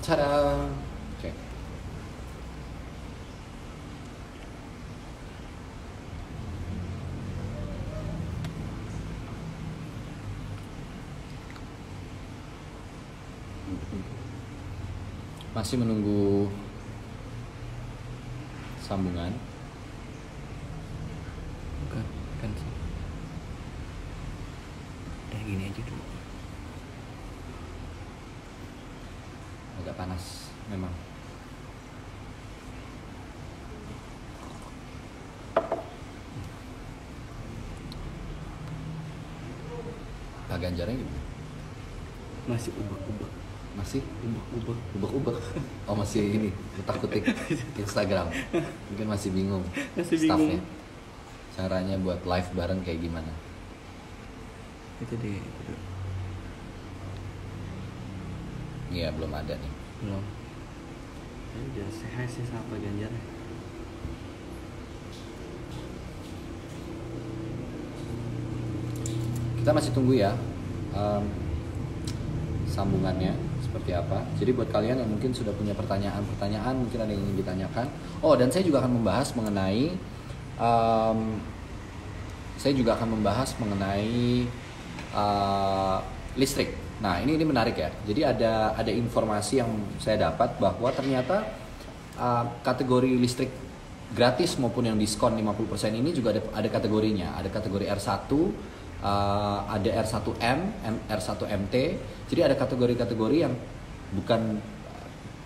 Tada. Oke. Masih menunggu sambungan. Bukan, kan sih. Udah gini aja dulu. Agak panas memang. Pak Ganjarnya gimana? Masih ubah-ubah. Masih Ubah-ubah. ubek-ubek. Oh masih ini kutak-kutik Instagram. Mungkin masih bingung. Masih staffnya. bingung. Caranya buat live bareng kayak gimana? Itu deh. Iya belum ada nih. Belum. Udah sehat sih sama Ganjar. Kita masih tunggu ya em, sambungannya seperti apa. Jadi buat kalian yang mungkin sudah punya pertanyaan-pertanyaan, mungkin ada yang ingin ditanyakan. Oh dan saya juga akan membahas mengenai, em, saya juga akan membahas mengenai eh, listrik. Nah ini ini menarik ya. Jadi ada ada informasi yang saya dapat bahwa ternyata eh, kategori listrik gratis maupun yang diskon 50% ini juga ada, ada kategorinya. Ada kategori R1, uh, ada R1M, M- R1MT. Jadi ada kategori-kategori yang bukan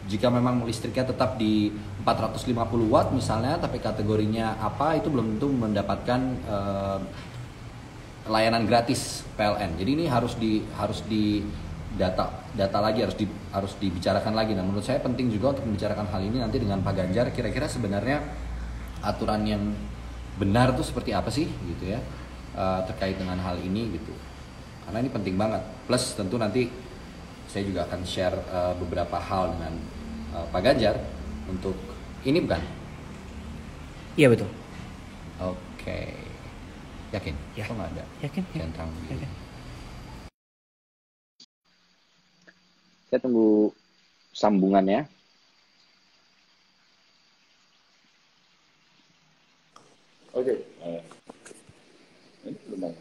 jika memang listriknya tetap di 450 watt misalnya, tapi kategorinya apa itu belum tentu mendapatkan uh, layanan gratis PLN. Jadi ini harus di harus di data data lagi harus di harus dibicarakan lagi. Nah, menurut saya penting juga untuk membicarakan hal ini nanti dengan Pak Ganjar kira-kira sebenarnya aturan yang benar tuh seperti apa sih gitu ya eh, terkait dengan hal ini gitu. Karena ini penting banget. Plus tentu nanti saya juga akan share eh, beberapa hal dengan eh, Pak Ganjar untuk ini bukan? Iya betul. Oke. Yakin? Ya. Kok nggak ada? Yakin? Yang terang begini. Yakin. Saya tunggu sambungannya. Oke. Eh, ini belum ada.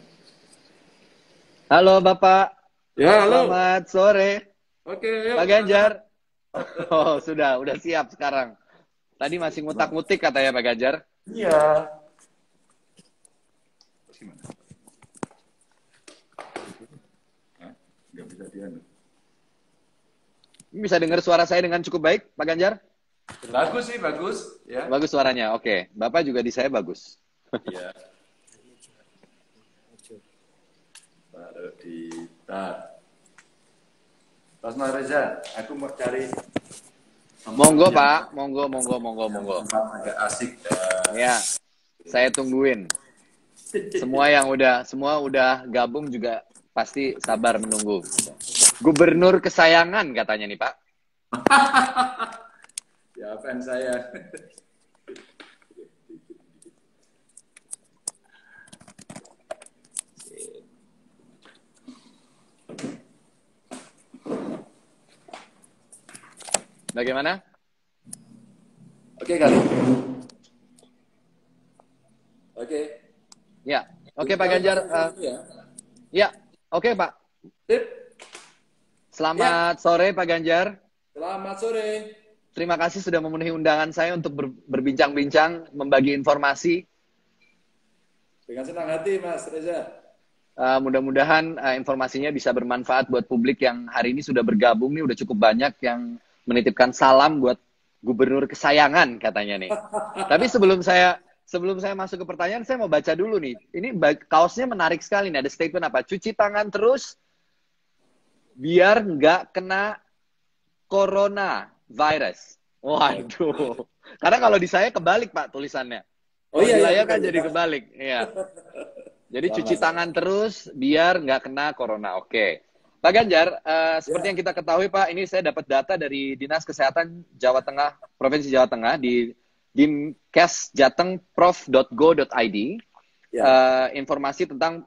Halo Bapak. Ya, halo. Selamat sore. Oke, yuk. Pak Ganjar. Oh, sudah, udah siap sekarang. Tadi masih ngutak-ngutik katanya Pak Ganjar. Iya. Terus gimana? Nggak bisa dianu. Bisa dengar suara saya dengan cukup baik, Pak Ganjar? Bagus sih, bagus. Ya. Bagus suaranya. Oke, Bapak juga di saya bagus. Iya. Taruh di tar. Mas Mas Reza, aku mau cari Monggo, Pak. Monggo, monggo, monggo, monggo. agak asik Ya. Saya tungguin. Semua yang udah semua udah gabung juga pasti sabar menunggu. Gubernur kesayangan katanya nih, Pak. ya fans saya. Bagaimana? Oke kali. Oke. Ya. Oke, Pak Ganjar. Eh, Ya. ya. Oke, Pak. Sip. Selamat sore, Pak Ganjar. Selamat sore. Terima kasih sudah memenuhi undangan saya untuk ber- berbincang-bincang, membagi informasi. Dengan senang hati, Mas Reza. Uh, mudah-mudahan uh, informasinya bisa bermanfaat buat publik yang hari ini sudah bergabung nih udah cukup banyak yang menitipkan salam buat gubernur kesayangan katanya nih. Tapi sebelum saya sebelum saya masuk ke pertanyaan saya mau baca dulu nih. Ini kaosnya menarik sekali nih ada statement apa? Cuci tangan terus biar nggak kena corona virus. Waduh. Karena kalau di saya kebalik Pak tulisannya. Oh iya, Di iya, kan betul, jadi kebalik. Iya. Jadi Sama, cuci tangan terus biar nggak kena corona. Oke. Pak Ganjar, eh, seperti Ya. yang kita ketahui Pak, ini saya dapat data dari Dinas Kesehatan Jawa Tengah, Provinsi Jawa Tengah di dimkesjatengprof.go.id Ya. eh, informasi tentang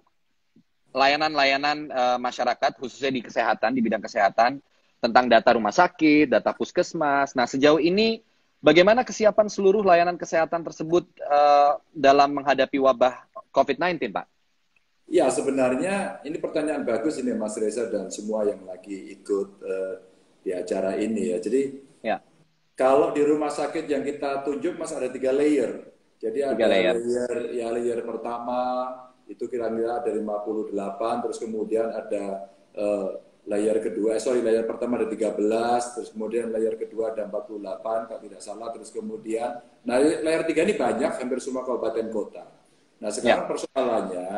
layanan-layanan eh, masyarakat khususnya di kesehatan di bidang kesehatan tentang data rumah sakit, data puskesmas. Nah, sejauh ini bagaimana kesiapan seluruh layanan kesehatan tersebut uh, dalam menghadapi wabah COVID-19, Pak? Ya, sebenarnya ini pertanyaan bagus ini Mas Reza dan semua yang lagi ikut uh, di acara ini ya. Jadi. Kalau di rumah sakit yang kita tunjuk Mas ada tiga layer. Jadi tiga ada layer. layer ya layer pertama itu kira-kira ada 58, terus kemudian ada uh, layer kedua, eh, sorry layer pertama ada 13, terus kemudian layer kedua ada 48 kalau tidak salah, terus kemudian nah layer tiga ini banyak hampir semua kabupaten kota. Nah sekarang ya. persoalannya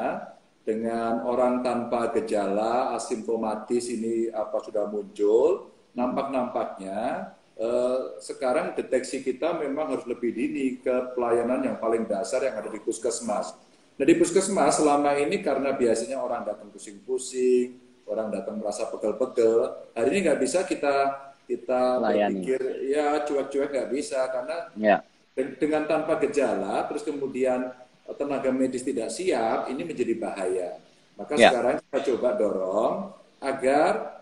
dengan orang tanpa gejala asimptomatis ini apa sudah muncul, nampak-nampaknya eh, sekarang deteksi kita memang harus lebih dini ke pelayanan yang paling dasar yang ada di puskesmas. Nah di puskesmas selama ini karena biasanya orang datang pusing-pusing, orang datang merasa pegel-pegel, hari ini nggak bisa kita kita berpikir ya cuek-cuek nggak bisa karena ya. dengan tanpa gejala terus kemudian tenaga medis tidak siap, ini menjadi bahaya. Maka ya. sekarang kita coba dorong agar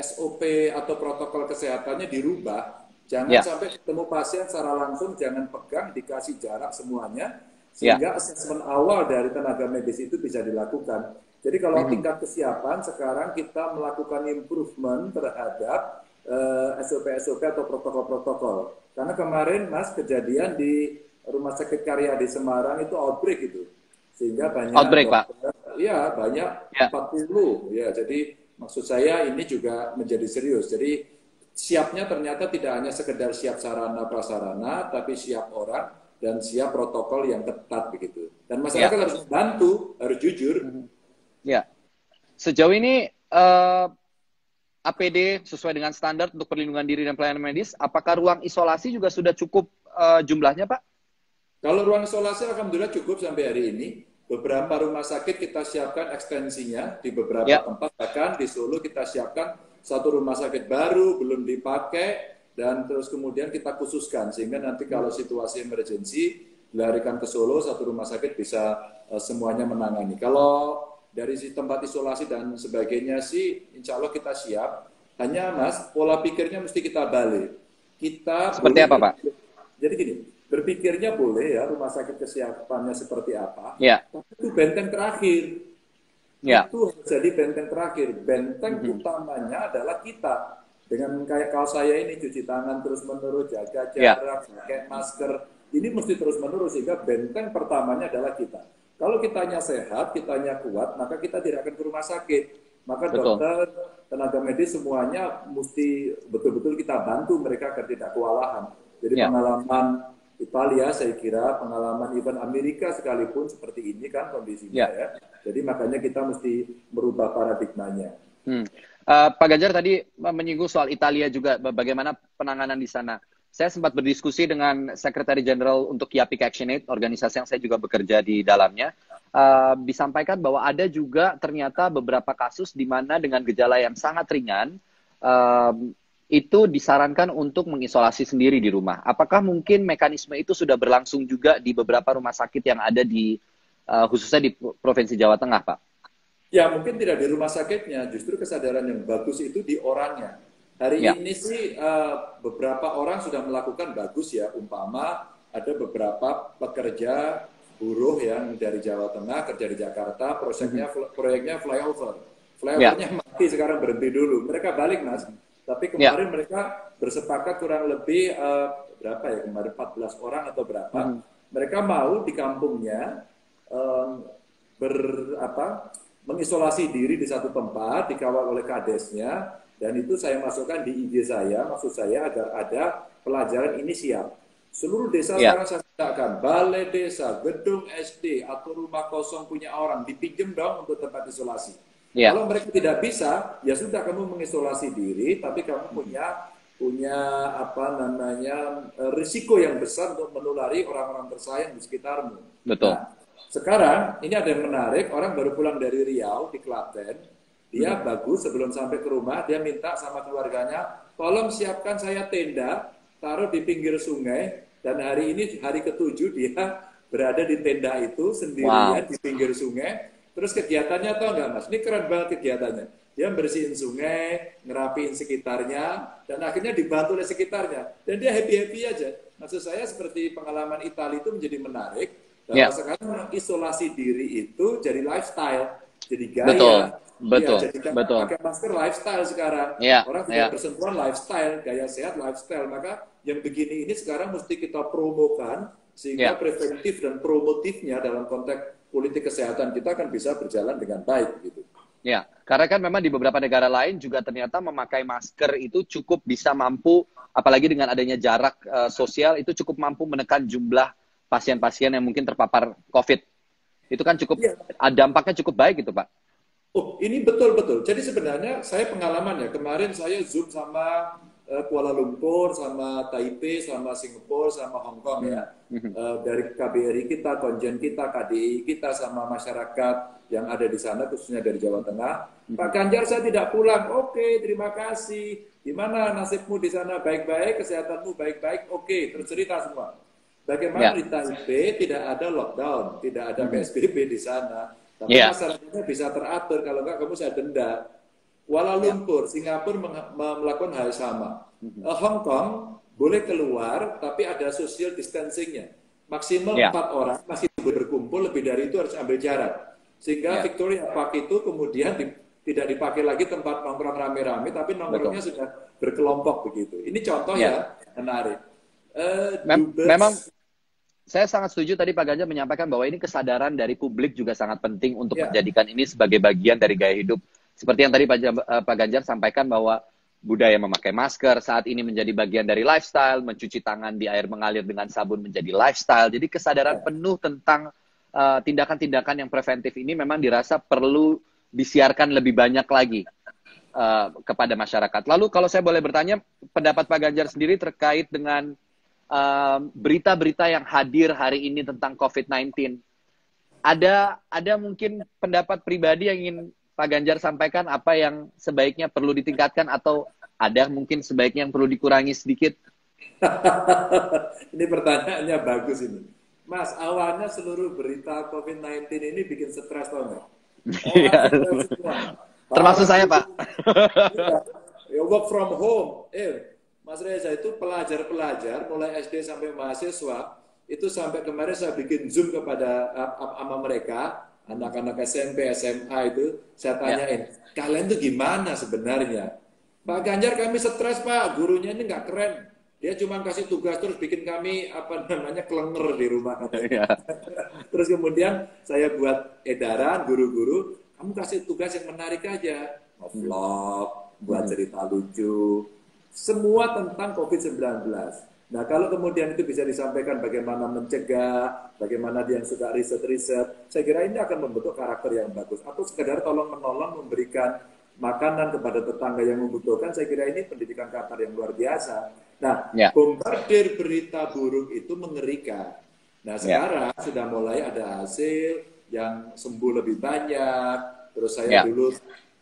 SOP atau protokol kesehatannya dirubah. Jangan ya. sampai ketemu pasien secara langsung, jangan pegang, dikasih jarak semuanya, sehingga ya. asesmen awal dari tenaga medis itu bisa dilakukan. Jadi kalau hmm. tingkat kesiapan sekarang kita melakukan improvement terhadap uh, eh, SOP-SOP atau protokol-protokol. Karena kemarin Mas kejadian di Rumah Sakit Karya di Semarang itu outbreak itu. Sehingga banyak outbreak, dokter, Pak. Iya, banyak ya. 40. Ya, jadi maksud saya ini juga menjadi serius. Jadi siapnya ternyata tidak hanya sekedar siap sarana prasarana, tapi siap orang dan siap protokol yang ketat begitu. Dan masyarakat ya. harus bantu, harus jujur. Mhm. Ya. Sejauh ini uh, eh, APD sesuai dengan standar untuk perlindungan diri dan pelayanan medis, apakah ruang isolasi juga sudah cukup uh, jumlahnya, Pak? Kalau ruang isolasi alhamdulillah cukup sampai hari ini. Beberapa rumah sakit kita siapkan ekstensinya di beberapa ya. tempat. Bahkan di Solo kita siapkan satu rumah sakit baru belum dipakai dan terus kemudian kita khususkan sehingga nanti kalau situasi emergensi dilarikan ke Solo satu rumah sakit bisa uh, semuanya menangani. Kalau dari si tempat isolasi dan sebagainya sih insya Allah kita siap. Hanya mas pola pikirnya mesti kita balik. Kita seperti apa pak? Jadi gini, berpikirnya boleh ya rumah sakit kesiapannya seperti apa, ya. Benteng terakhir. Ya. Itu jadi benteng terakhir. Benteng mm-hmm. utamanya adalah kita. Dengan kayak kalau saya ini cuci tangan terus menerus, jaga jarak, ya. pakai masker, ini mesti terus menerus sehingga benteng pertamanya adalah kita. Kalau kitanya sehat, kitanya kuat, maka kita tidak akan ke rumah sakit. Maka Betul. dokter, tenaga medis semuanya mesti betul-betul kita bantu mereka agar tidak kewalahan. Jadi ya. pengalaman Italia saya kira pengalaman event Amerika sekalipun seperti ini kan kondisinya ya. ya. Jadi makanya kita mesti merubah paradigmanya. Hmm. Uh, Pak Ganjar tadi menyinggung soal Italia juga bagaimana penanganan di sana. Saya sempat berdiskusi dengan Sekretari Jenderal untuk YAPIK Aid, organisasi yang saya juga bekerja di dalamnya. Uh, disampaikan bahwa ada juga ternyata beberapa kasus di mana dengan gejala yang sangat ringan, uh, itu disarankan untuk mengisolasi sendiri di rumah. Apakah mungkin mekanisme itu sudah berlangsung juga di beberapa rumah sakit yang ada di uh, khususnya di Provinsi Jawa Tengah, Pak? Ya, mungkin tidak di rumah sakitnya, justru kesadaran yang bagus itu di orangnya. Hari ya. ini sih uh, beberapa orang sudah melakukan bagus ya, umpama ada beberapa pekerja buruh yang dari Jawa Tengah kerja di Jakarta, proyeknya hmm. proyeknya flyover. Flyovernya ya. mati sekarang berhenti dulu. Mereka balik, Mas tapi ya. kemarin ya. mereka bersepakat kurang lebih uh, berapa ya kemarin 14 orang atau berapa. Hmm. Mereka mau di kampungnya um, ber apa mengisolasi diri di satu tempat dikawal oleh kadesnya dan itu saya masukkan di ide saya maksud saya agar ada pelajaran ini siap. Seluruh desa ya. sekarang saya katakan balai desa, gedung SD atau rumah kosong punya orang dipinjam dong untuk tempat isolasi Yeah. Kalau mereka tidak bisa, ya sudah kamu mengisolasi diri, tapi kamu punya punya apa namanya eh, risiko yang besar untuk menulari orang-orang tersayang di sekitarmu. Betul. Nah, sekarang ini ada yang menarik, orang baru pulang dari Riau di Klaten, dia hmm. bagus sebelum sampai ke rumah, dia minta sama keluarganya, tolong siapkan saya tenda, taruh di pinggir sungai, dan hari ini hari ketujuh dia berada di tenda itu sendirian wow. di pinggir sungai Terus kegiatannya tau nggak mas? Ini keren banget kegiatannya. dia bersihin sungai, ngerapiin sekitarnya, dan akhirnya dibantu oleh sekitarnya. Dan dia happy-happy aja. Maksud saya seperti pengalaman Italia itu menjadi menarik, bahwa yeah. sekarang isolasi diri itu jadi lifestyle, jadi gaya. Betul. Betul, ya, jadi betul. Pakai masker lifestyle sekarang. Yeah, Orang tidak yeah. bersentuhan lifestyle, gaya sehat lifestyle. Maka yang begini ini sekarang mesti kita promokan sehingga yeah. preventif dan promotifnya dalam konteks politik kesehatan kita akan bisa berjalan dengan baik gitu. Ya, karena kan memang di beberapa negara lain juga ternyata memakai masker itu cukup bisa mampu, apalagi dengan adanya jarak uh, sosial itu cukup mampu menekan jumlah pasien-pasien yang mungkin terpapar COVID. Itu kan cukup, ya. dampaknya cukup baik gitu Pak. Oh, ini betul-betul. Jadi sebenarnya saya pengalaman ya, kemarin saya Zoom sama uh, Kuala Lumpur, sama Taipei, sama Singapura, sama Hong Kong ya. Uh, dari KBRI kita, konjen kita, KDI kita, sama masyarakat yang ada di sana khususnya dari Jawa Tengah. Hmm. Pak Ganjar saya tidak pulang. Oke, terima kasih. Gimana nasibmu di sana? Baik-baik, kesehatanmu baik-baik. Oke, tercerita semua. Bagaimana ya. di Taipei tidak ada lockdown, tidak ada hmm. PSBB di sana. Tapi ya. masyarakatnya bisa teratur. Kalau enggak, kamu saya denda. Kuala ya. Lumpur, ya. Singapura melakukan hal sama. Hmm. Uh, Hong Kong boleh keluar, tapi ada social distancingnya. Maksimal ya. empat orang masih berkumpul, lebih dari itu harus ambil jarak. Sehingga ya. Victoria Park itu kemudian di, tidak dipakai lagi tempat nongkrong rame-rame, tapi nongkrongnya Betul. sudah berkelompok begitu. Ini contoh ya, ya menarik. Uh, Mem dubes, memang saya sangat setuju tadi Pak Ganjar menyampaikan bahwa ini kesadaran dari publik juga sangat penting untuk ya. menjadikan ini sebagai bagian dari gaya hidup. Seperti yang tadi Pak, uh, Pak Ganjar sampaikan bahwa budaya memakai masker saat ini menjadi bagian dari lifestyle, mencuci tangan di air mengalir dengan sabun menjadi lifestyle. Jadi kesadaran ya. penuh tentang Eh, tindakan-tindakan uh, yang preventif ini memang dirasa perlu disiarkan lebih banyak lagi uh, kepada masyarakat. Lalu kalau saya boleh bertanya, pendapat Pak Ganjar sendiri terkait dengan eh, berita-berita uh, yang hadir hari ini tentang COVID-19. Ada ada mungkin pendapat pribadi yang ingin Pak Ganjar sampaikan apa yang sebaiknya perlu ditingkatkan atau ada mungkin sebaiknya yang perlu dikurangi sedikit? ini pertanyaannya bagus ini. Mas, awalnya seluruh berita COVID-19 ini bikin stres tau nggak? Iya. Termasuk saya, Pak. ya, work from home. Eh, Mas Reza itu pelajar-pelajar, mulai SD sampai mahasiswa, itu sampai kemarin saya bikin Zoom kepada ama mereka, anak-anak SMP, SMA itu, saya ya. tanyain, ya. kalian tuh gimana sebenarnya? Pak Ganjar kami stres Pak, gurunya ini nggak keren. Dia cuma kasih tugas terus bikin kami apa namanya kelenger di rumah. Yeah. terus kemudian saya buat edaran guru-guru, kamu kasih tugas yang menarik aja, vlog, buat hmm. cerita lucu, semua tentang COVID-19. Nah, kalau kemudian itu bisa disampaikan bagaimana mencegah, bagaimana dia yang suka riset-riset, saya kira ini akan membentuk karakter yang bagus. Atau sekedar tolong menolong memberikan makanan kepada tetangga yang membutuhkan, saya kira ini pendidikan karakter yang luar biasa. Nah, ya. bombardir berita buruk itu mengerikan. Nah, ya. sekarang ya. sudah mulai ada hasil yang sembuh lebih banyak. Terus saya ya. dulu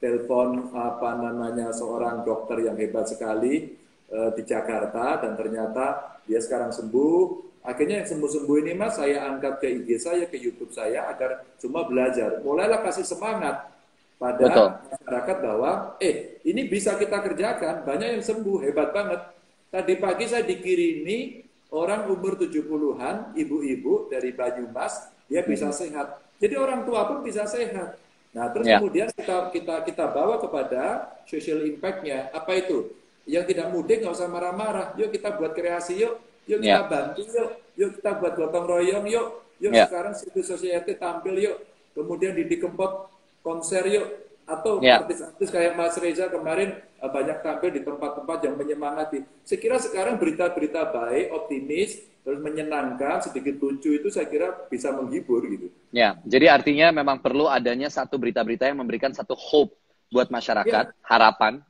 telepon apa namanya seorang dokter yang hebat sekali uh, di Jakarta dan ternyata dia sekarang sembuh. Akhirnya yang sembuh-sembuh ini mas saya angkat ke IG saya, ke YouTube saya agar cuma belajar. Mulailah kasih semangat pada Betul. masyarakat bahwa eh ini bisa kita kerjakan, banyak yang sembuh, hebat banget. Tadi pagi saya dikirimi orang umur 70-an, ibu-ibu dari Banyumas, dia bisa hmm. sehat. Jadi orang tua pun bisa sehat. Nah, terus ya. kemudian kita kita kita bawa kepada social impact-nya. Apa itu? Yang tidak mudik nggak usah marah-marah. Yuk kita buat kreasi yuk. Yuk kita ya. bantu yuk. Yuk kita buat gotong royong yuk. Yuk ya. sekarang situ society tampil yuk. Kemudian di Dikempot konser yuk atau ya. artis-artis kayak Mas Reza kemarin eh, banyak tampil di tempat-tempat yang menyemangati. Saya kira sekarang berita-berita baik, optimis, terus menyenangkan, sedikit lucu itu saya kira bisa menghibur gitu. Ya, jadi artinya memang perlu adanya satu berita-berita yang memberikan satu hope buat masyarakat, ya. harapan,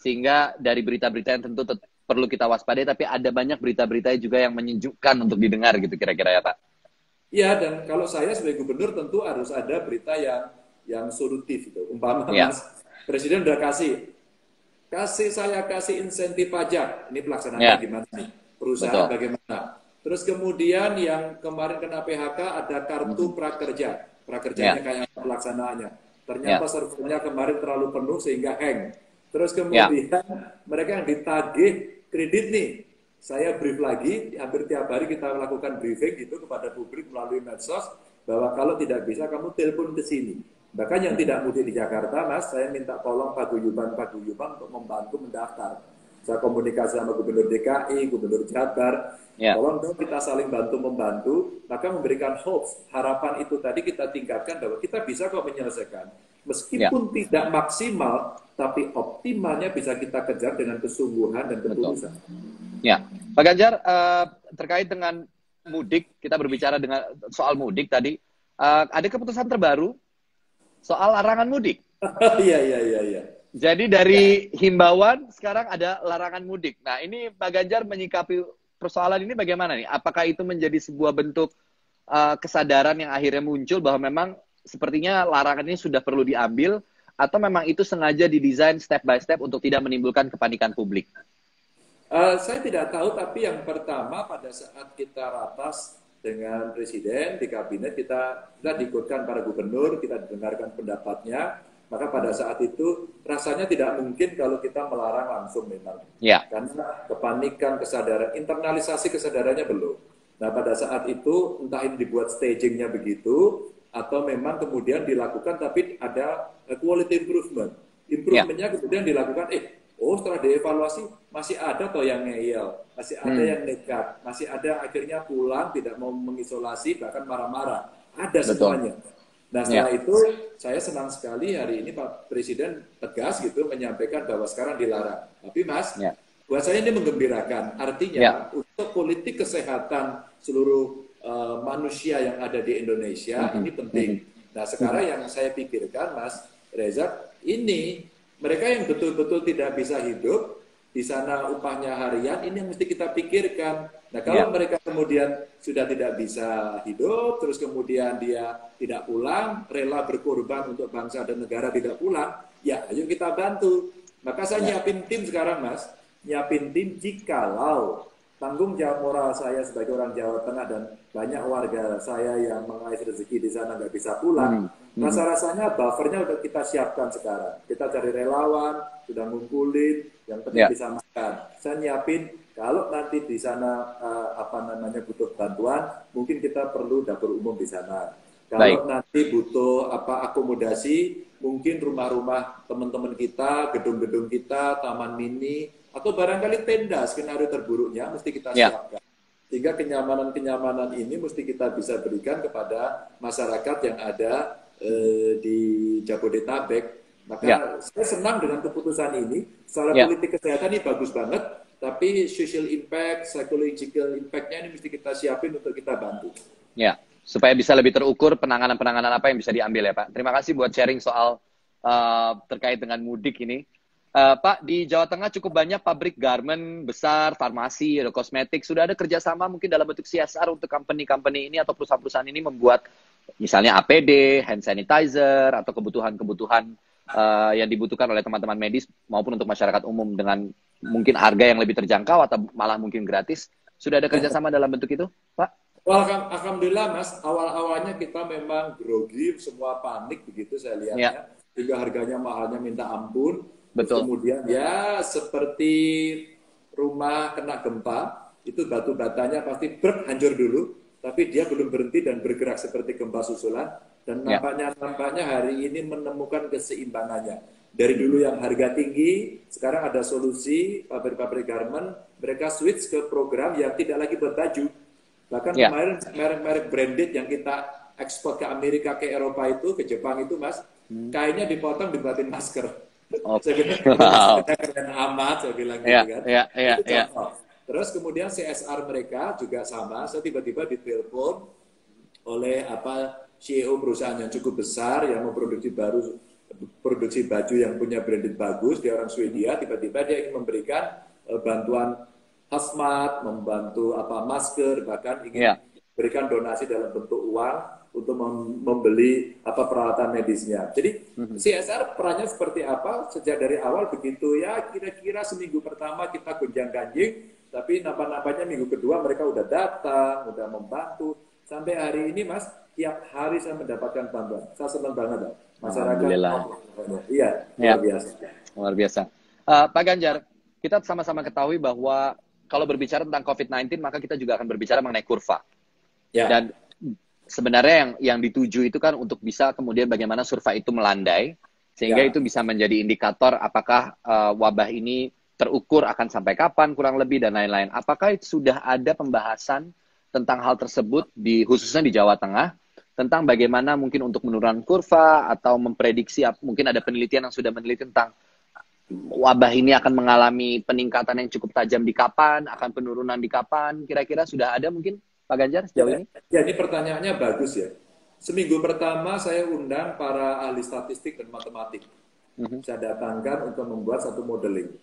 sehingga dari berita-berita yang tentu perlu kita waspadai, tapi ada banyak berita-berita juga yang menyejukkan untuk didengar gitu kira-kira ya Pak. Iya, dan kalau saya sebagai gubernur tentu harus ada berita yang yang solutif itu. Umpama ya. Mas Presiden udah kasih kasih saya kasih insentif pajak. Ini pelaksanaannya ya. gimana nih? Perusahaan Betul. bagaimana? Terus kemudian yang kemarin kena PHK ada kartu hmm. prakerja. Prakerjanya ya. kayak pelaksanaannya. Ternyata yeah. servernya kemarin terlalu penuh sehingga hang. Terus kemudian yeah. mereka yang ditagih kredit nih, saya brief lagi, hampir tiap hari kita melakukan briefing gitu kepada publik melalui medsos bahwa kalau tidak bisa kamu telepon ke sini. Bahkan yang tidak mudik di Jakarta, Mas, saya minta tolong paguyuban-paguyuban untuk membantu mendaftar. Saya komunikasi sama Gubernur DKI, Gubernur Jabar, yeah. tolong dong kita saling bantu membantu, maka memberikan hopes, harapan itu tadi kita tingkatkan bahwa kita bisa kok menyelesaikan. Meskipun yeah. tidak maksimal, tapi optimalnya bisa kita kejar dengan kesungguhan dan ketulusan. Ya, Pak Ganjar, uh, terkait dengan mudik, kita berbicara dengan soal mudik tadi, uh, ada keputusan terbaru soal larangan mudik. Iya, iya, iya, iya. Jadi dari himbauan sekarang ada larangan mudik. Nah, ini Pak Ganjar menyikapi persoalan ini bagaimana nih? Apakah itu menjadi sebuah bentuk uh, kesadaran yang akhirnya muncul bahwa memang sepertinya larangan ini sudah perlu diambil atau memang itu sengaja didesain step by step untuk tidak menimbulkan kepanikan publik? Uh, saya tidak tahu, tapi yang pertama pada saat kita ratas dengan presiden di kabinet kita kita diikutkan para gubernur kita dengarkan pendapatnya maka pada saat itu rasanya tidak mungkin kalau kita melarang langsung memang ya. karena kepanikan kesadaran internalisasi kesadarannya belum nah pada saat itu entah ini dibuat stagingnya begitu atau memang kemudian dilakukan tapi ada quality improvement improvementnya ya. kemudian dilakukan eh Oh setelah dievaluasi masih ada toh yang ngeyel, masih ada hmm. yang nekat, masih ada akhirnya pulang tidak mau mengisolasi bahkan marah-marah. Ada Betul. semuanya. Nah setelah ya. itu saya senang sekali hari ini Pak Presiden tegas gitu menyampaikan bahwa sekarang dilarang. Tapi Mas, ya. buat saya ini menggembirakan. Artinya ya. untuk politik kesehatan seluruh uh, manusia yang ada di Indonesia -hmm. ini penting. -hmm. Nah sekarang -hmm. yang saya pikirkan Mas Reza, ini mereka yang betul-betul tidak bisa hidup, di sana upahnya harian, ini yang mesti kita pikirkan. Nah kalau ya. mereka kemudian sudah tidak bisa hidup, terus kemudian dia tidak pulang, rela berkorban untuk bangsa dan negara tidak pulang, ya ayo kita bantu. Maka saya ya. nyiapin tim sekarang mas, nyiapin tim jikalau tanggung jawab moral saya sebagai orang Jawa Tengah dan banyak warga saya yang mengais rezeki di sana nggak bisa pulang. Hmm. Hmm. Rasa-rasanya buffernya udah kita siapkan sekarang. Kita cari relawan, sudah ngumpulin, yang penting yeah. bisa makan. Saya nyiapin kalau nanti di sana uh, apa namanya butuh bantuan, mungkin kita perlu dapur umum di sana. Kalau Baik. nanti butuh apa akomodasi, mungkin rumah-rumah teman-teman kita, gedung-gedung kita, taman mini, atau barangkali tenda skenario terburuknya mesti kita ya. siapkan. Sehingga kenyamanan-kenyamanan ini mesti kita bisa berikan kepada masyarakat yang ada eh, di Jabodetabek. Maka ya. saya senang dengan keputusan ini. Secara ya. politik kesehatan ini bagus banget, tapi social impact, psychological impact-nya ini mesti kita siapin untuk kita bantu. Ya, supaya bisa lebih terukur penanganan-penanganan apa yang bisa diambil ya Pak. Terima kasih buat sharing soal uh, terkait dengan mudik ini. Uh, Pak, di Jawa Tengah cukup banyak pabrik garment besar, farmasi, ada kosmetik. Sudah ada kerjasama mungkin dalam bentuk CSR untuk company-company ini atau perusahaan-perusahaan ini membuat misalnya APD, hand sanitizer, atau kebutuhan-kebutuhan uh, yang dibutuhkan oleh teman-teman medis maupun untuk masyarakat umum dengan mungkin harga yang lebih terjangkau atau malah mungkin gratis. Sudah ada kerjasama dalam bentuk itu, Pak? Well, Alhamdulillah, Mas. Awal-awalnya kita memang grogi, semua panik begitu saya lihatnya. Ya. Juga harganya mahalnya minta ampun Betul. kemudian ya seperti rumah kena gempa, itu batu batanya pasti berhancur dulu, tapi dia belum berhenti dan bergerak seperti gempa susulan. Dan ya. nampaknya nampaknya hari ini menemukan keseimbangannya. Dari dulu yang harga tinggi, sekarang ada solusi pabrik-pabrik garment, mereka switch ke program yang tidak lagi berbaju. Bahkan ya. kemarin merek-merek branded yang kita ekspor ke Amerika, ke Eropa itu, ke Jepang itu, Mas, hmm. kainnya dipotong dibuatin masker. Oh. saya bilang, wow. keren amat, saya bilang yeah, gitu kan. Yeah, yeah, yeah. Terus kemudian CSR mereka juga sama, saya tiba-tiba ditelepon oleh apa CEO perusahaan yang cukup besar yang memproduksi baru produksi baju yang punya branded bagus, dia orang Swedia, tiba-tiba dia ingin memberikan uh, bantuan hazmat, membantu apa masker, bahkan ingin yeah. berikan donasi dalam bentuk uang untuk membeli apa peralatan medisnya. Jadi mhm. CSR perannya seperti apa? Sejak dari awal begitu ya kira-kira seminggu pertama kita gonjang ganjing, tapi napa-napanya minggu kedua mereka udah datang, udah membantu. Sampai hari ini Mas, tiap hari saya mendapatkan bantuan. Saya senang banget. Masyarakat. Alhamdulillah. Iya, luar ya. biasa. Luar biasa. Uh, Pak Ganjar, kita sama-sama ketahui bahwa kalau berbicara tentang COVID-19 maka kita juga akan berbicara mengenai kurva. Ya. Dan sebenarnya yang yang dituju itu kan untuk bisa kemudian bagaimana survei itu melandai sehingga ya. itu bisa menjadi indikator apakah uh, wabah ini terukur akan sampai kapan kurang lebih dan lain-lain. Apakah sudah ada pembahasan tentang hal tersebut di khususnya di Jawa Tengah tentang bagaimana mungkin untuk menurunkan kurva atau memprediksi mungkin ada penelitian yang sudah meneliti tentang wabah ini akan mengalami peningkatan yang cukup tajam di kapan, akan penurunan di kapan, kira-kira sudah ada mungkin Pak Ganjar sejauh ini? Ya, ini pertanyaannya bagus ya. Seminggu pertama saya undang para ahli statistik dan matematik. Mm -hmm. Saya datangkan untuk membuat satu modeling.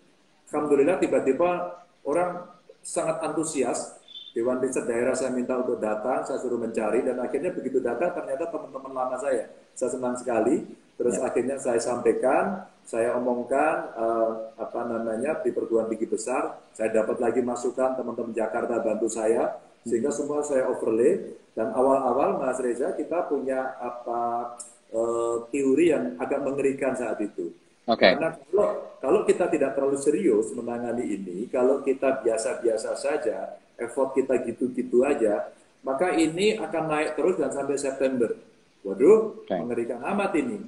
Alhamdulillah tiba-tiba orang sangat antusias. Dewan Riset daerah saya minta untuk datang, saya suruh mencari dan akhirnya begitu datang ternyata teman-teman lama saya. Saya senang sekali. Terus ya. akhirnya saya sampaikan, saya omongkan uh, apa namanya di perguruan tinggi besar. Saya dapat lagi masukan teman-teman Jakarta bantu saya sehingga semua saya overlay dan awal-awal Mas Reza kita punya apa uh, teori yang agak mengerikan saat itu. Okay. Karena kalau kalau kita tidak terlalu serius menangani ini, kalau kita biasa-biasa saja, effort kita gitu-gitu aja, maka ini akan naik terus dan sampai September. Waduh, okay. mengerikan amat ini.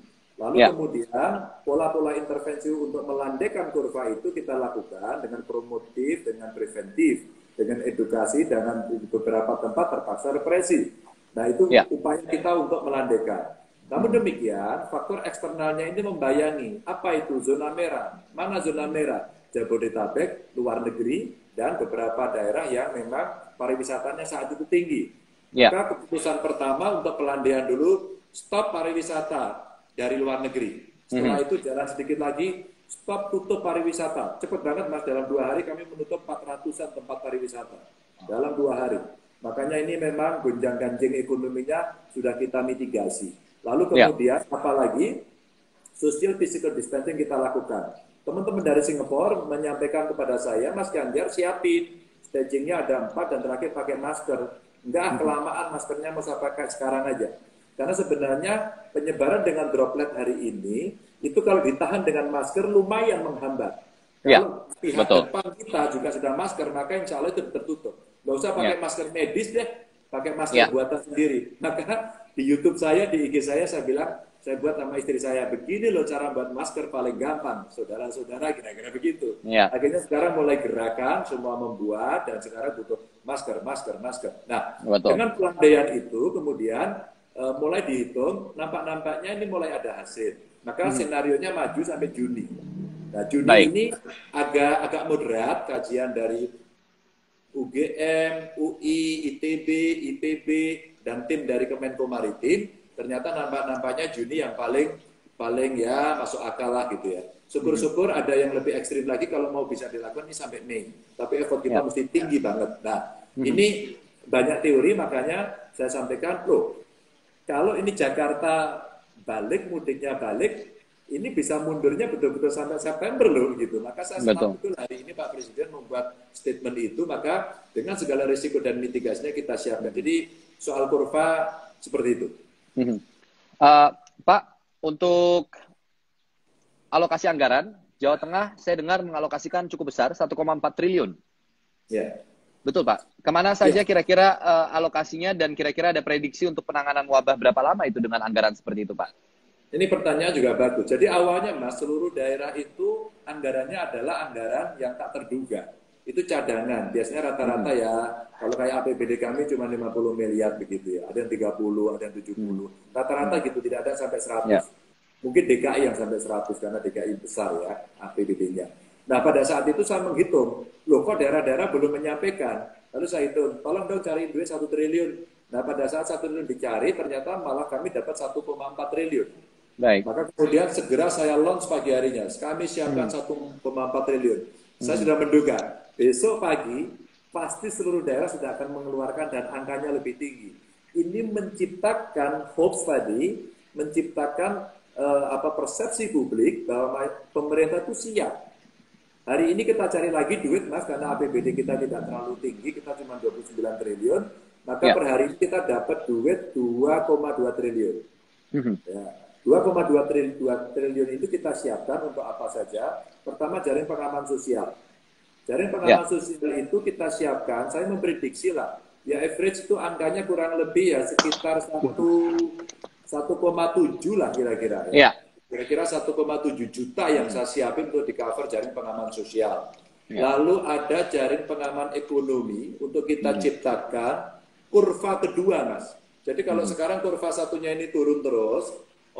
Lalu yeah. kemudian pola-pola intervensi untuk melandaikan kurva itu kita lakukan dengan promotif, dengan preventif, dengan edukasi, dengan beberapa tempat terpaksa represi. Nah itu yeah. upaya kita untuk melandaikan. Namun demikian, faktor eksternalnya ini membayangi apa itu zona merah, mana zona merah, Jabodetabek, luar negeri, dan beberapa daerah yang memang pariwisatanya saat itu tinggi. Ya. Maka keputusan pertama untuk pelandaian dulu, stop pariwisata dari luar negeri. Setelah mm -hmm. itu jalan sedikit lagi, stop tutup pariwisata. Cepat banget mas, dalam dua hari kami menutup 400-an tempat pariwisata. Dalam dua hari. Makanya ini memang gonjang ganjing ekonominya sudah kita mitigasi. Lalu ya. kemudian ya. apalagi social physical distancing kita lakukan. Teman-teman dari Singapura menyampaikan kepada saya, Mas Ganjar siapin stagingnya ada empat dan terakhir pakai masker. Enggak hmm. kelamaan maskernya mau saya pakai sekarang aja. Karena sebenarnya penyebaran dengan droplet hari ini itu kalau ditahan dengan masker lumayan menghambat. Ya, kalau ya, pihak betul. depan kita juga sudah masker, maka insya Allah itu tertutup. Gak usah pakai ya. masker medis deh, pakai masker ya. buatan sendiri. Maka di YouTube saya, di IG saya, saya bilang, saya buat sama istri saya, begini loh cara buat masker paling gampang. Saudara-saudara kira-kira begitu. Ya. Akhirnya sekarang mulai gerakan, semua membuat, dan sekarang butuh masker, masker, masker. Nah, Betul. dengan pelandaian itu, kemudian uh, mulai dihitung, nampak-nampaknya ini mulai ada hasil. Maka hmm. senarionya maju sampai Juni. Nah, Juni Baik. ini agak agak moderat kajian dari UGM, UI, ITB, IPB, dan tim dari Kemenko Maritim, ternyata nampak-nampaknya Juni yang paling paling ya masuk akal lah gitu ya. Syukur-syukur ada yang lebih ekstrim lagi kalau mau bisa dilakukan ini sampai Mei. Tapi effort kita ya. mesti tinggi banget. Nah, hmm. ini banyak teori makanya saya sampaikan, loh, kalau ini Jakarta balik, mudiknya balik, ini bisa mundurnya betul-betul sampai September loh gitu. Maka saya senang betul hari ini Pak Presiden membuat statement itu, maka dengan segala risiko dan mitigasinya kita siapkan. Jadi soal kurva seperti itu. Uh, Pak, untuk alokasi anggaran, Jawa Tengah saya dengar mengalokasikan cukup besar, 1,4 triliun. Ya. Yeah. Betul Pak. Ke mana saja ya. kira-kira uh, alokasinya dan kira-kira ada prediksi untuk penanganan wabah berapa lama itu dengan anggaran seperti itu Pak? Ini pertanyaan juga bagus. Jadi awalnya Mas, seluruh daerah itu anggarannya adalah anggaran yang tak terduga. Itu cadangan. Biasanya rata-rata hmm. ya, kalau kayak APBD kami cuma 50 miliar begitu ya. Ada yang 30, ada yang 70. Hmm. Rata-rata gitu, tidak ada sampai 100. Ya. Mungkin DKI yang sampai 100 karena DKI besar ya APBD-nya. Nah pada saat itu saya menghitung, loh kok daerah-daerah belum menyampaikan. Lalu saya hitung, tolong dong cari duit satu triliun. Nah pada saat satu triliun dicari, ternyata malah kami dapat 1,4 triliun. Baik. Maka kemudian segera saya launch pagi harinya. Kami siapkan hmm. 1,4 triliun. Hmm. Saya sudah menduga besok pagi pasti seluruh daerah sudah akan mengeluarkan dan angkanya lebih tinggi. Ini menciptakan hopes tadi, menciptakan uh, apa persepsi publik bahwa pemerintah itu siap. Hari ini kita cari lagi duit, Mas, karena APBD kita tidak terlalu tinggi, kita cuma 29 triliun, maka ya. per hari ini kita dapat duit 2,2 triliun. Mm -hmm. ya. 2,2 triliun, triliun itu kita siapkan untuk apa saja? Pertama jaring pengaman sosial. Jaring pengaman ya. sosial itu kita siapkan, saya memprediksi lah, ya average itu angkanya kurang lebih ya sekitar 1 1,7 lah kira-kira. Ya. Kira-kira 1,7 juta yang saya siapin untuk di cover jaring pengaman sosial. Ya. Lalu ada jaring pengaman ekonomi untuk kita hmm. ciptakan kurva kedua, Mas. Jadi kalau hmm. sekarang kurva satunya ini turun terus,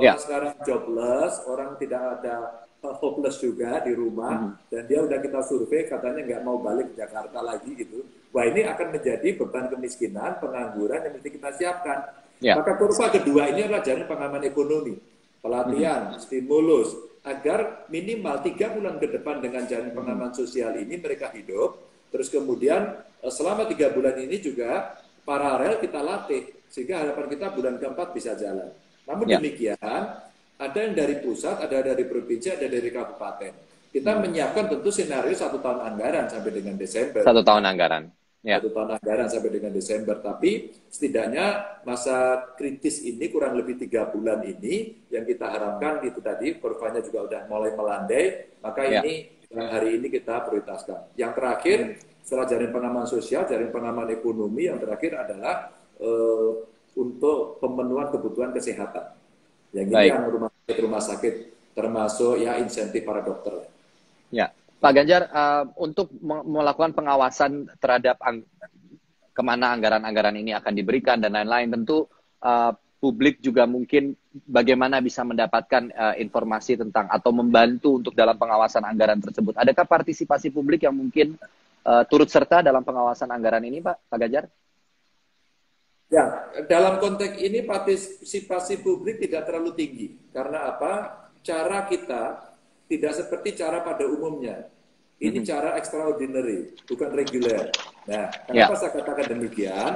orang ya. sekarang jobless, orang tidak ada uh, hopeless juga di rumah, hmm. dan dia udah kita survei katanya nggak mau balik ke Jakarta lagi gitu. Wah ini akan menjadi beban kemiskinan, pengangguran yang mesti kita siapkan. Ya. Maka kurva kedua ini adalah jaring pengaman ekonomi pelatihan, hmm. stimulus, agar minimal tiga bulan ke depan dengan jaring pengaman sosial ini mereka hidup, terus kemudian eh, selama tiga bulan ini juga paralel kita latih, sehingga harapan kita bulan keempat bisa jalan. Namun ya. demikian, ada yang dari pusat, ada dari provinsi, ada dari kabupaten. Kita hmm. menyiapkan tentu senario satu tahun anggaran sampai dengan Desember. Satu tahun anggaran ya. satu tahun anggaran sampai dengan Desember. Tapi setidaknya masa kritis ini kurang lebih tiga bulan ini yang kita harapkan itu tadi kurvanya juga sudah mulai melandai. Maka ya. ini hari ini kita prioritaskan. Yang terakhir setelah jaring pengaman sosial, jaring pengaman ekonomi yang terakhir adalah uh, untuk pemenuhan kebutuhan kesehatan. Yang ini yang rumah sakit rumah sakit termasuk ya insentif para dokter. Ya. Pak Ganjar, uh, untuk melakukan pengawasan terhadap ang ke mana anggaran-anggaran ini akan diberikan dan lain-lain, tentu uh, publik juga mungkin bagaimana bisa mendapatkan uh, informasi tentang atau membantu untuk dalam pengawasan anggaran tersebut. Adakah partisipasi publik yang mungkin uh, turut serta dalam pengawasan anggaran ini, Pak, Pak Ganjar? Ya, dalam konteks ini partisipasi publik tidak terlalu tinggi. Karena apa? Cara kita tidak seperti cara pada umumnya. Ini mm -hmm. cara extraordinary, bukan reguler. Nah, kenapa yeah. saya katakan demikian?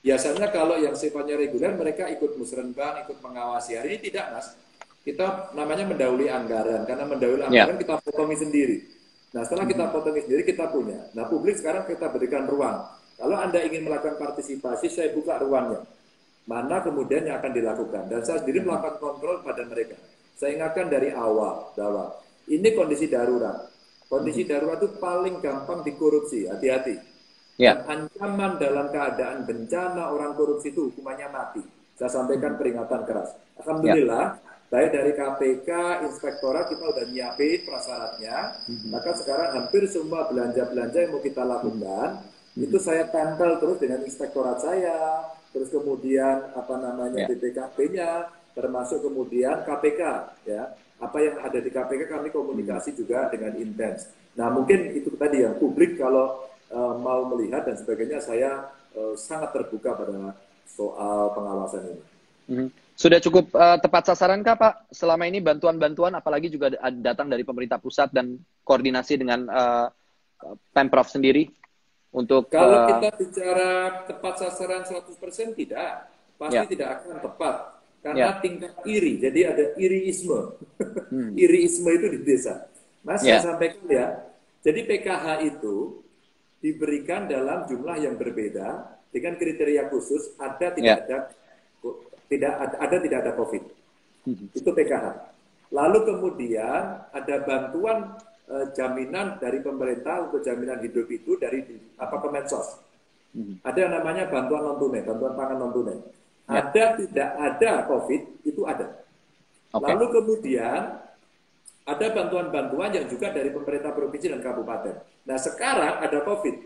Biasanya kalau yang sifatnya reguler, mereka ikut musrenbang, ikut mengawasi. Hari ini tidak, Mas. Kita namanya mendahului anggaran. Karena mendahului ya. anggaran yeah. kita potongi sendiri. Nah, setelah kita mm-hmm. potongi sendiri, kita punya. Nah, publik sekarang kita berikan ruang. Kalau Anda ingin melakukan partisipasi, saya buka ruangnya. Mana kemudian yang akan dilakukan. Dan saya sendiri melakukan kontrol pada mereka. Saya ingatkan dari awal bahwa ini kondisi darurat. Kondisi hmm. darurat itu paling gampang dikorupsi. Hati-hati. Ya. Ancaman dalam keadaan bencana orang korupsi itu hukumannya mati. Saya sampaikan hmm. peringatan keras. Alhamdulillah, ya. baik dari KPK, Inspektorat kita udah nyiapin prasyaratnya. Hmm. Maka sekarang hampir semua belanja-belanja yang mau kita lakukan, hmm. Itu saya tempel terus dengan Inspektorat saya, terus kemudian apa namanya ya. BPKP-nya, termasuk kemudian KPK ya apa yang ada di KPK kami komunikasi juga dengan intens. Nah mungkin itu tadi yang publik kalau uh, mau melihat dan sebagainya saya uh, sangat terbuka pada soal pengawasan ini. Hmm. Sudah cukup uh, tepat sasaran kah Pak? Selama ini bantuan-bantuan apalagi juga datang dari pemerintah pusat dan koordinasi dengan uh, Pemprov sendiri untuk Kalau kita bicara tepat sasaran 100% tidak, pasti ya. tidak akan tepat karena ya. tingkat iri. Jadi ada iriisme. Hmm. iriisme itu di desa. Mas ya. saya sampaikan ya. Jadi PKH itu diberikan dalam jumlah yang berbeda dengan kriteria khusus ada tidak ya. ada tidak ada, ada tidak ada COVID. Hmm. Itu PKH. Lalu kemudian ada bantuan e, jaminan dari pemerintah untuk jaminan hidup itu dari apa Kemensos. Hmm. Ada yang namanya bantuan non tunai, bantuan pangan non tunai. Ya. Ada tidak ada COVID itu ada. Okay. Lalu kemudian ada bantuan-bantuan yang juga dari pemerintah provinsi dan kabupaten. Nah sekarang ada COVID.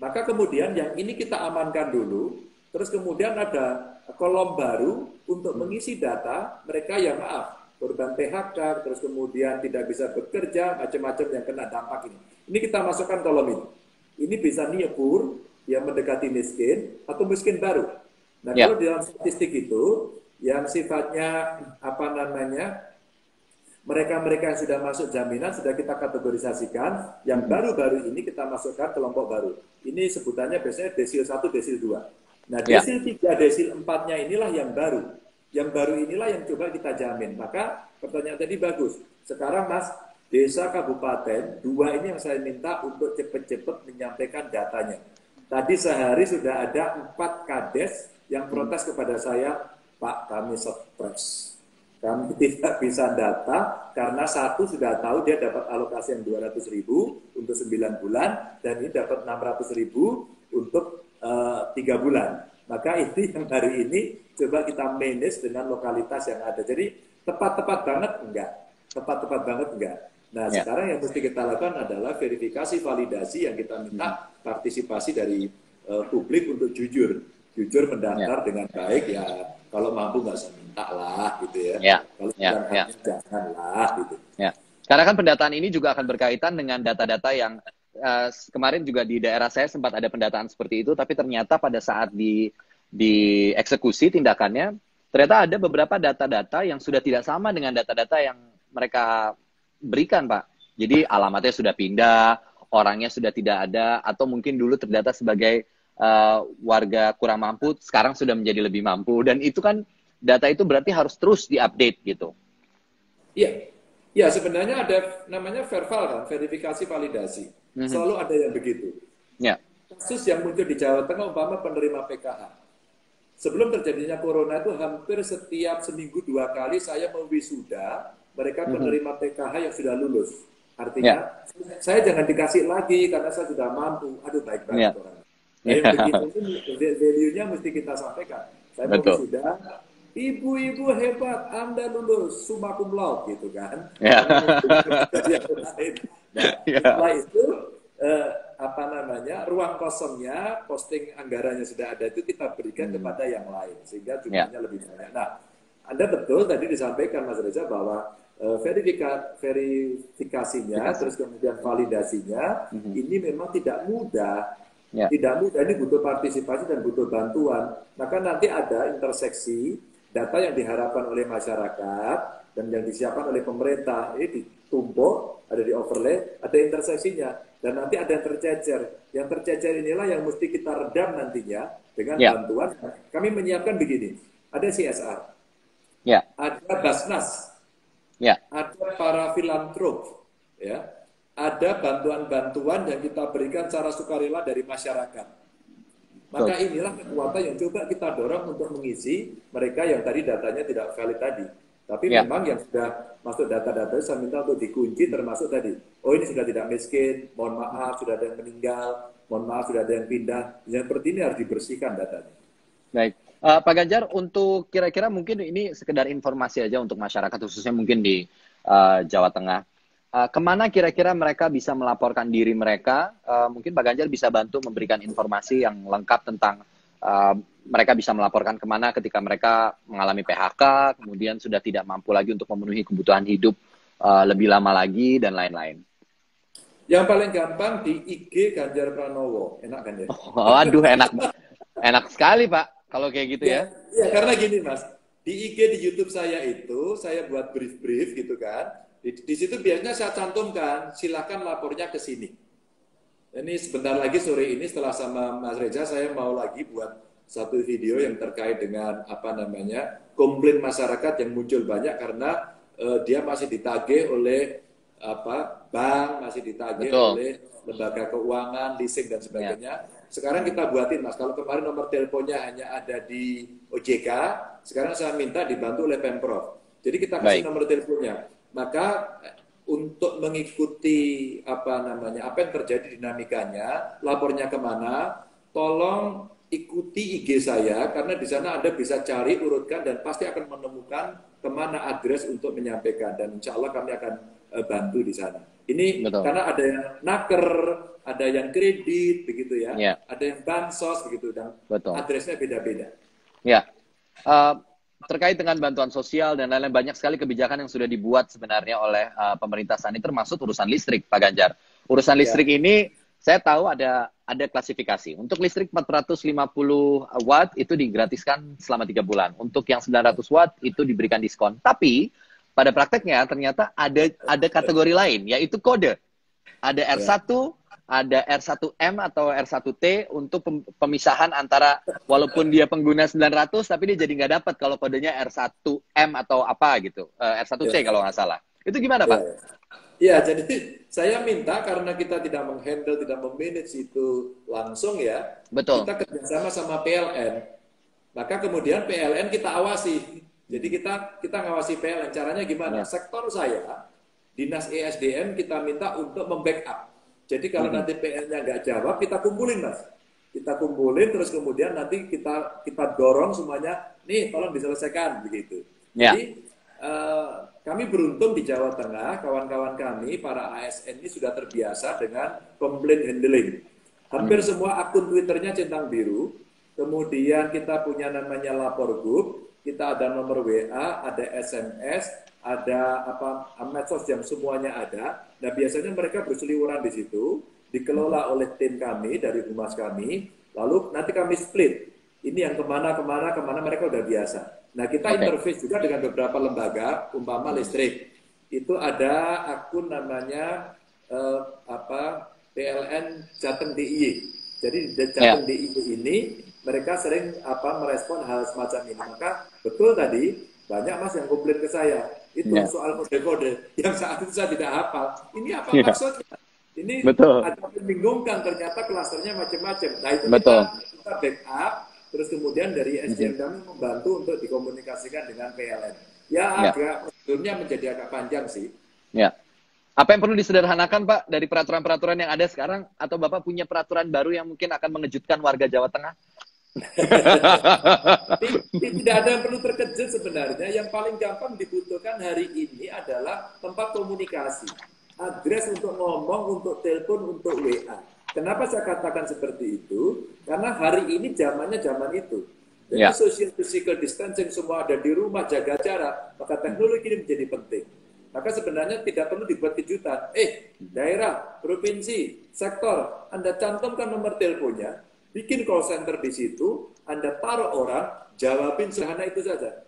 Maka kemudian yang ini kita amankan dulu. Terus kemudian ada kolom baru untuk mengisi data mereka yang maaf korban PHK, terus kemudian tidak bisa bekerja, macam-macam yang kena dampak ini. Ini kita masukkan kolom ini. Ini bisa nyebur yang mendekati miskin atau miskin baru. Nah, ya. kalau dalam statistik itu yang sifatnya apa namanya mereka-mereka yang sudah masuk jaminan sudah kita kategorisasikan, yang hmm. baru-baru ini kita masukkan kelompok baru. Ini sebutannya biasanya desil 1, desil 2. Nah, ya. desil ya. 3, desil 4-nya inilah yang baru. Yang baru inilah yang coba kita jamin. Maka pertanyaan tadi bagus. Sekarang Mas, desa kabupaten, dua ini yang saya minta untuk cepat-cepat menyampaikan datanya. Tadi sehari sudah ada empat kades yang protes kepada saya, Pak kami stres. Kami tidak bisa data karena satu sudah tahu dia dapat alokasi yang 200 ribu untuk 9 bulan dan ini dapat 600 ribu untuk uh, eh, 3 bulan. Maka ini yang hari ini coba kita manage dengan lokalitas yang ada. Jadi tepat-tepat banget enggak? Tepat-tepat banget enggak? Nah, ya. sekarang yang mesti kita lakukan adalah verifikasi validasi yang kita minta hmm. partisipasi dari uh, publik untuk jujur, jujur mendaftar ya. dengan baik ya. Kalau mampu nggak usah minta lah, gitu ya. ya. Kalau ya. ya. janganlah, gitu. Ya. Karena kan pendataan ini juga akan berkaitan dengan data-data yang uh, kemarin juga di daerah saya sempat ada pendataan seperti itu, tapi ternyata pada saat di di eksekusi tindakannya ternyata ada beberapa data-data yang sudah tidak sama dengan data-data yang mereka berikan, Pak. Jadi alamatnya sudah pindah, orangnya sudah tidak ada, atau mungkin dulu terdata sebagai uh, warga kurang mampu, sekarang sudah menjadi lebih mampu. Dan itu kan data itu berarti harus terus diupdate gitu. Iya, ya sebenarnya ada namanya verbal kan, verifikasi validasi. Mm -hmm. Selalu ada yang begitu. Ya. Kasus yang muncul di Jawa Tengah umpama penerima PKH sebelum terjadinya corona itu hampir setiap seminggu dua kali saya mewisuda mereka mhm. penerima PKH yang sudah lulus. Artinya yeah. saya jangan dikasih lagi karena saya sudah mampu. Aduh baik banget yeah. orang. Yang yeah. begitu itu value-nya mesti kita sampaikan. Saya Betul. mewisuda, ibu-ibu hebat, Anda lulus summa cum laude gitu kan. Yeah. nah, yeah. setelah itu eh, apa namanya ruang kosongnya posting anggarannya sudah ada itu kita berikan hmm. kepada yang lain sehingga jumlahnya yeah. lebih banyak. Nah, anda betul tadi disampaikan Mas Reza bahwa uh, verifika, verifikasinya Verifikasi. terus kemudian validasinya hmm. ini memang tidak mudah. Yeah. Tidak mudah ini butuh partisipasi dan butuh bantuan. Maka nanti ada interseksi data yang diharapkan oleh masyarakat dan yang disiapkan oleh pemerintah ini ditumpuk, ada di overlay, ada interseksinya dan nanti ada yang tercecer. Yang tercecer inilah yang mesti kita redam nantinya dengan ya. bantuan. Kami menyiapkan begini, ada CSR, ya. ada Basnas, ya. ada para filantrop, ya. ada bantuan-bantuan yang kita berikan secara sukarela dari masyarakat. Maka inilah kekuatan yang coba kita dorong untuk mengisi mereka yang tadi datanya tidak valid tadi. Tapi ya. memang yang sudah masuk data-data saya minta untuk dikunci termasuk tadi. Oh ini sudah tidak miskin, mohon maaf sudah ada yang meninggal, mohon maaf sudah ada yang pindah. Yang seperti ini harus dibersihkan datanya. Baik. Uh, Pak Ganjar, untuk kira-kira mungkin ini sekedar informasi aja untuk masyarakat khususnya mungkin di uh, Jawa Tengah. Uh, ke mana kira-kira mereka bisa melaporkan diri mereka? Uh, mungkin Pak Ganjar bisa bantu memberikan informasi yang lengkap tentang uh, mereka bisa melaporkan ke mana ketika mereka mengalami PHK, kemudian sudah tidak mampu lagi untuk memenuhi kebutuhan hidup uh, lebih lama lagi dan lain-lain. Yang paling gampang di IG Ganjar Pranowo, enak kan ya? Oh, aduh enak, enak sekali Pak kalau kayak gitu ya. Ya, ya karena gini Mas, di IG di YouTube saya itu saya buat brief-brief gitu kan. Di, di situ biasanya saya cantumkan, silakan lapornya ke sini. Ini sebentar lagi sore ini setelah sama Mas Reza saya mau lagi buat satu video yang terkait dengan apa namanya komplain masyarakat yang muncul banyak karena uh, dia masih ditagih oleh apa bank masih ditagih Betul. oleh lembaga keuangan leasing dan sebagainya ya. sekarang kita buatin mas kalau kemarin nomor teleponnya hanya ada di OJK sekarang saya minta dibantu oleh pemprov jadi kita kasih Baik. nomor teleponnya maka untuk mengikuti apa namanya apa yang terjadi dinamikanya lapornya ke mana tolong ikuti IG saya karena di sana Anda bisa cari, urutkan dan pasti akan menemukan ke mana address untuk menyampaikan dan insya Allah kami akan uh, bantu di sana. Ini Betul. karena ada yang naker, ada yang kredit begitu ya, yeah. ada yang bansos begitu dan Betul. addressnya beda-beda. Ya, uh, terkait dengan bantuan sosial dan lain-lain banyak sekali kebijakan yang sudah dibuat sebenarnya oleh uh, pemerintah saat ini termasuk urusan listrik, Pak Ganjar. Urusan ya. listrik yeah. ini saya tahu ada ada klasifikasi. Untuk listrik 450 watt itu digratiskan selama tiga bulan. Untuk yang 900 watt itu diberikan diskon. Tapi pada prakteknya ternyata ada ada kategori lain yaitu kode. Ada R1, ada R1M atau R1T untuk pemisahan antara walaupun dia pengguna 900 tapi dia jadi nggak dapat kalau kodenya R1M atau apa gitu. Eh, R1C ya. kalau nggak salah. Itu gimana, Pak? Ya. Ya, jadi saya minta karena kita tidak menghandle, tidak memanage itu langsung ya. Betul. Kita kerjasama sama PLN. Maka kemudian PLN kita awasi. Jadi kita kita ngawasi PLN. Caranya gimana? Ya. Sektor saya, dinas ESDM kita minta untuk membackup. Jadi kalau hmm. nanti PLN-nya nggak jawab, kita kumpulin mas. Kita kumpulin terus kemudian nanti kita kita dorong semuanya, nih tolong diselesaikan begitu. Ya. Jadi uh, kami beruntung di Jawa Tengah, kawan-kawan kami para ASN ini sudah terbiasa dengan komplain handling. Hampir hmm. semua akun Twitternya centang biru. Kemudian kita punya namanya lapor group kita ada nomor WA, ada SMS, ada apa medsos yang semuanya ada. Nah biasanya mereka berseliweran di situ, dikelola oleh tim kami dari humas kami. Lalu nanti kami split. Ini yang ke mana ke mana ke mana mereka udah biasa. Nah kita okay. interface juga dengan beberapa lembaga, umpama listrik. Itu ada akun namanya eh, apa PLN Jateng DIY. Jadi Jateng yeah. DIY ini mereka sering apa merespon hal semacam ini. Maka betul tadi banyak mas yang komplain ke saya itu yeah. soal kode-kode yang saat itu saya tidak hafal. Ini apa yeah. maksudnya? Ini betul. ada membingungkan ternyata klasternya macam-macam. Nah itu betul. kita, kita backup terus kemudian dari SDM kami membantu untuk dikomunikasikan dengan PLN. Ya, ya. agak prosedurnya menjadi agak panjang sih. Ya. Apa yang perlu disederhanakan Pak dari peraturan-peraturan yang ada sekarang atau Bapak punya peraturan baru yang mungkin akan mengejutkan warga Jawa Tengah? Tidak ada yang perlu terkejut sebenarnya. Yang paling gampang dibutuhkan hari ini adalah tempat komunikasi. Address untuk ngomong, untuk telepon, untuk WA. Kenapa saya katakan seperti itu? Karena hari ini zamannya zaman itu. Jadi ya. social physical distancing semua ada di rumah, jaga jarak, maka teknologi ini menjadi penting. Maka sebenarnya tidak perlu dibuat kejutan. Eh, daerah, provinsi, sektor, Anda cantumkan nomor teleponnya, bikin call center di situ, Anda taruh orang, jawabin sederhana itu saja.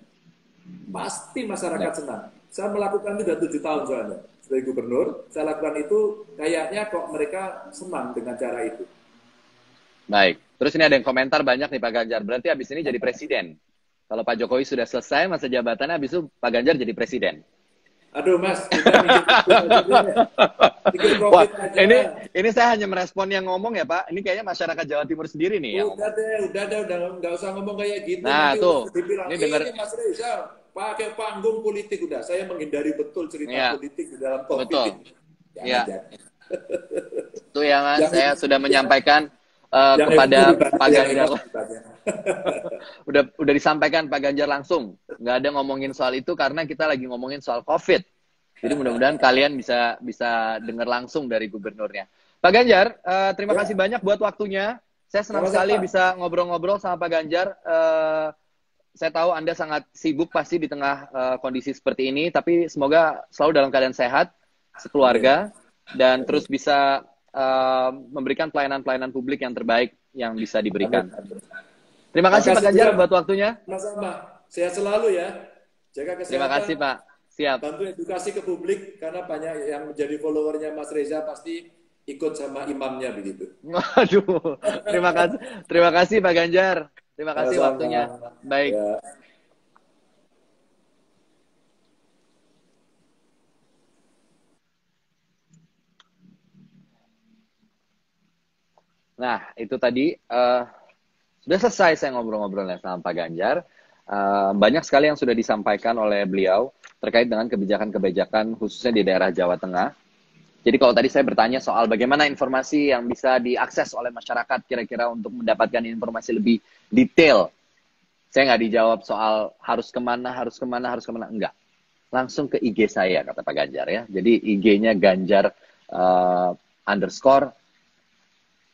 Pasti masyarakat ya. senang. Saya melakukan itu sudah tujuh tahun soalnya. Sebagai gubernur, saya lakukan itu kayaknya kok mereka senang dengan cara itu. Baik. Terus ini ada yang komentar banyak nih Pak Ganjar. Berarti habis ini jadi presiden. Kalau Pak Jokowi sudah selesai masa jabatannya, habis itu Pak Ganjar jadi presiden. Aduh mas, kita mikir, Wah, ini ini saya hanya merespon yang ngomong ya Pak. Ini kayaknya masyarakat Jawa Timur sendiri nih. Udah deh, udah deh, udah nggak usah ngomong kayak gitu. Nah tuh, dibilang, ini dengar. Mas Reza pakai panggung politik udah. Saya menghindari betul cerita ya. politik di dalam topik betul. ini. Iya. Itu yang, yang saya sudah menyampaikan uh, kepada Pak Ganjar. udah udah disampaikan Pak Ganjar langsung. Nggak ada ngomongin soal itu karena kita lagi ngomongin soal COVID. Jadi mudah-mudahan kalian bisa bisa dengar langsung dari gubernurnya. Pak Ganjar, uh, terima ya. kasih banyak buat waktunya. Saya senang sekali bisa ngobrol-ngobrol sama Pak Ganjar. Uh, saya tahu Anda sangat sibuk pasti di tengah uh, kondisi seperti ini, tapi semoga selalu dalam keadaan sehat, sekeluarga, dan terus bisa uh, memberikan pelayanan-pelayanan publik yang terbaik yang bisa diberikan. Terima kasih Pak Ganjar buat waktunya. Sama-sama. Sehat selalu ya. Jaga kesehatan. Terima kasih Pak. Siap. Bantu edukasi ke publik karena banyak yang menjadi followernya Mas Reza pasti ikut sama imamnya begitu. Waduh. Terima kasih. Terima kasih Pak Ganjar. Terima kasih Sama. waktunya. Baik. Ya. Nah, itu tadi uh, sudah selesai saya ngobrol-ngobrolnya sama Pak Ganjar. Uh, banyak sekali yang sudah disampaikan oleh beliau terkait dengan kebijakan-kebijakan khususnya di daerah Jawa Tengah. Jadi kalau tadi saya bertanya soal bagaimana informasi yang bisa diakses oleh masyarakat kira-kira untuk mendapatkan informasi lebih detail, saya nggak dijawab soal harus ke mana, harus ke mana, harus ke mana, enggak. Langsung ke IG saya kata Pak Ganjar ya. Jadi IG-nya Ganjar uh, underscore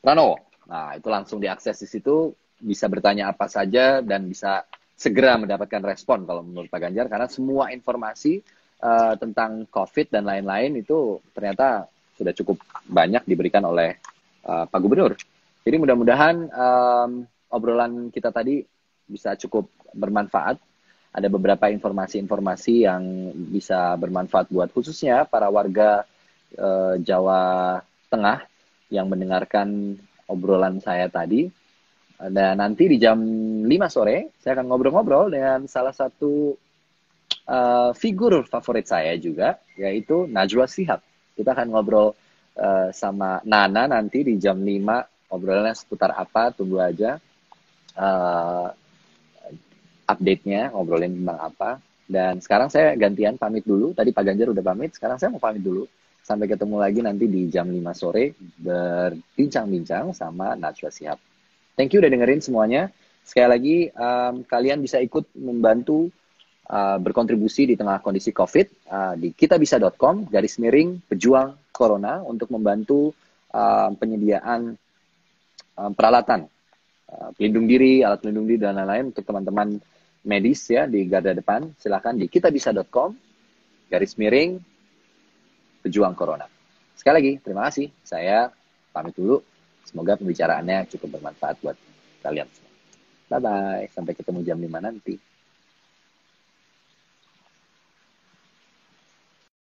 Rano. Nah, itu langsung diakses di situ, bisa bertanya apa saja dan bisa segera mendapatkan respon kalau menurut Pak Ganjar karena semua informasi uh, tentang COVID dan lain-lain itu ternyata sudah cukup banyak diberikan oleh uh, Pak Gubernur. Jadi mudah-mudahan um, obrolan kita tadi bisa cukup bermanfaat. Ada beberapa informasi-informasi yang bisa bermanfaat buat khususnya para warga uh, Jawa Tengah yang mendengarkan obrolan saya tadi. Dan nanti di jam 5 sore, saya akan ngobrol-ngobrol dengan salah satu uh, figur favorit saya juga, yaitu Najwa Sihab. Kita akan ngobrol uh, sama Nana nanti di jam 5, obrolannya seputar apa, tunggu aja. Uh, update-nya, ngobrolin tentang apa. Dan sekarang saya gantian pamit dulu. Tadi Pak Ganjar udah pamit, sekarang saya mau pamit dulu. Sampai ketemu lagi nanti di jam 5 sore berbincang-bincang sama Najwa Sihab. Thank you udah dengerin semuanya. Sekali lagi, um, kalian bisa ikut membantu uh, berkontribusi di tengah kondisi COVID uh, di kitabisa.com garis miring pejuang corona untuk membantu uh, penyediaan uh, peralatan uh, pelindung diri, alat pelindung diri dan lain-lain untuk teman-teman medis ya di garda depan, silahkan di kitabisa.com garis miring pejuang corona. Sekali lagi, terima kasih. Saya pamit dulu. Semoga pembicaraannya cukup bermanfaat buat kalian semua. Bye-bye. Sampai ketemu jam 5 nanti.